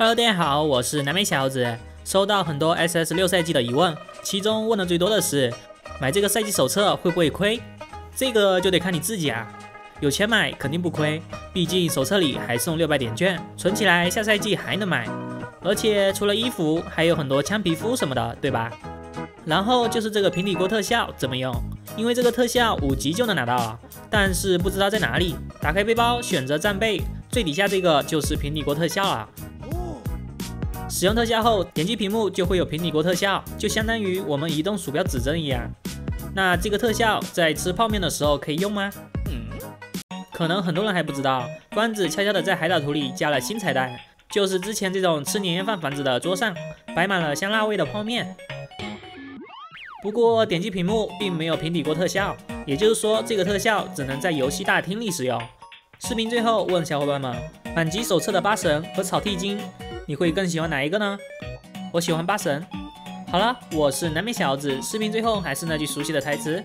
大家好，我是南美小子。收到很多 SS 六赛季的疑问，其中问的最多的是买这个赛季手册会不会亏？这个就得看你自己啊。有钱买肯定不亏，毕竟手册里还送六百点券，存起来下赛季还能买。而且除了衣服，还有很多枪皮肤什么的，对吧？然后就是这个平底锅特效怎么用？因为这个特效五级就能拿到，但是不知道在哪里。打开背包，选择战备，最底下这个就是平底锅特效啊。使用特效后，点击屏幕就会有平底锅特效，就相当于我们移动鼠标指针一样。那这个特效在吃泡面的时候可以用吗？可能很多人还不知道，关子悄悄的在海岛图里加了新彩蛋，就是之前这种吃年夜饭房子的桌上摆满了香辣味的泡面。不过点击屏幕并没有平底锅特效，也就是说这个特效只能在游戏大厅里使用。视频最后问小伙伴们，满级手册的八神和草剃金。你会更喜欢哪一个呢？我喜欢八神。好了，我是南美小子。视频最后还是那句熟悉的台词：